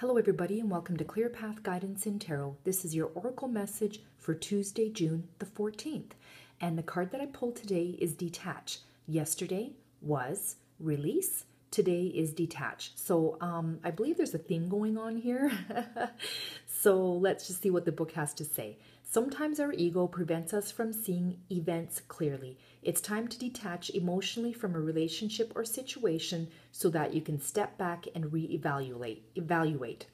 Hello, everybody, and welcome to Clear Path Guidance and Tarot. This is your Oracle message for Tuesday, June the 14th. And the card that I pulled today is Detach. Yesterday was Release. Today is Detach. So um, I believe there's a theme going on here. so let's just see what the book has to say. Sometimes our ego prevents us from seeing events clearly. It's time to detach emotionally from a relationship or situation so that you can step back and reevaluate. Evaluate.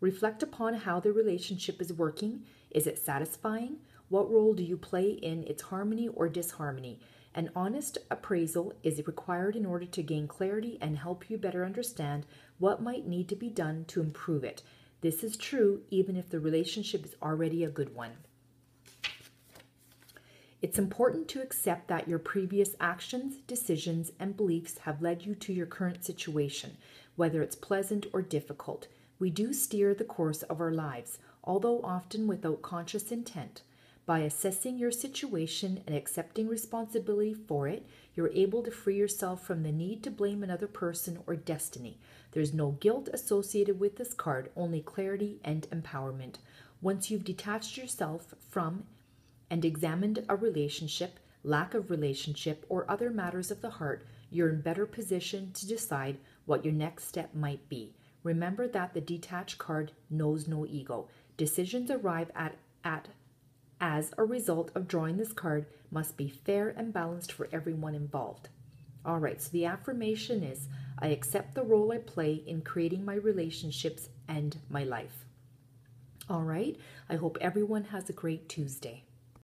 Reflect upon how the relationship is working. Is it satisfying? What role do you play in its harmony or disharmony? An honest appraisal is required in order to gain clarity and help you better understand what might need to be done to improve it. This is true even if the relationship is already a good one. It's important to accept that your previous actions, decisions, and beliefs have led you to your current situation, whether it's pleasant or difficult. We do steer the course of our lives, although often without conscious intent. By assessing your situation and accepting responsibility for it, you're able to free yourself from the need to blame another person or destiny. There's no guilt associated with this card, only clarity and empowerment. Once you've detached yourself from and examined a relationship, lack of relationship, or other matters of the heart, you're in better position to decide what your next step might be. Remember that the detached card knows no ego. Decisions arrive at, at as a result of drawing this card must be fair and balanced for everyone involved. All right, so the affirmation is I accept the role I play in creating my relationships and my life. All right, I hope everyone has a great Tuesday.